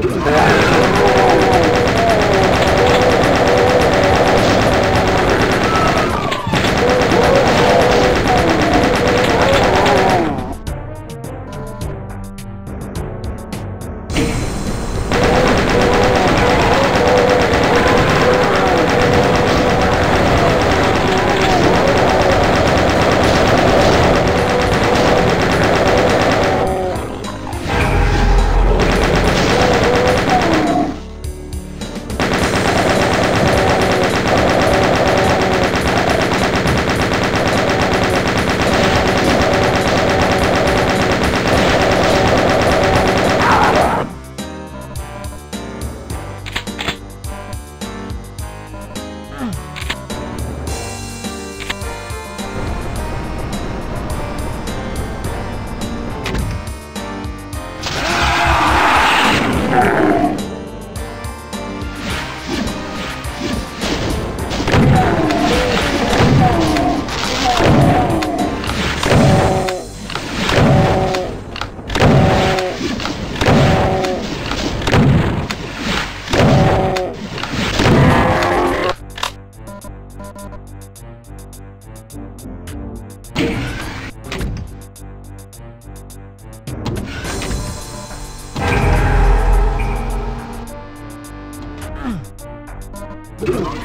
Yeah. Ugh.